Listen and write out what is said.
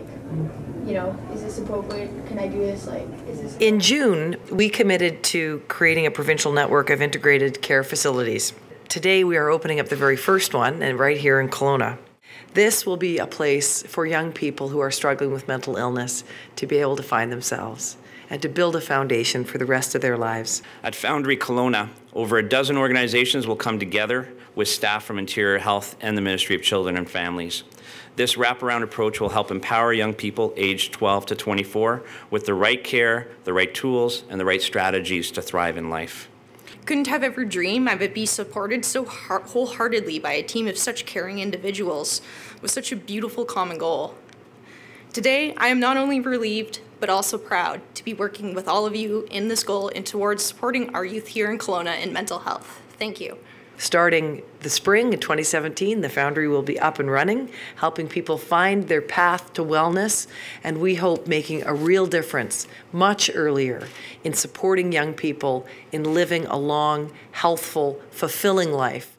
like, you know, is this appropriate? Can I do this? Like, is this? In June, we committed to creating a provincial network of integrated care facilities. Today, we are opening up the very first one, and right here in Kelowna. This will be a place for young people who are struggling with mental illness to be able to find themselves and to build a foundation for the rest of their lives. At Foundry Kelowna, over a dozen organizations will come together with staff from Interior Health and the Ministry of Children and Families. This wraparound approach will help empower young people aged 12 to 24 with the right care, the right tools, and the right strategies to thrive in life. Couldn't have ever dreamed I would be supported so wholeheartedly by a team of such caring individuals with such a beautiful common goal. Today, I am not only relieved, but also proud to be working with all of you in this goal and towards supporting our youth here in Kelowna in mental health. Thank you. Starting the spring in 2017, the Foundry will be up and running, helping people find their path to wellness, and we hope making a real difference much earlier in supporting young people in living a long, healthful, fulfilling life.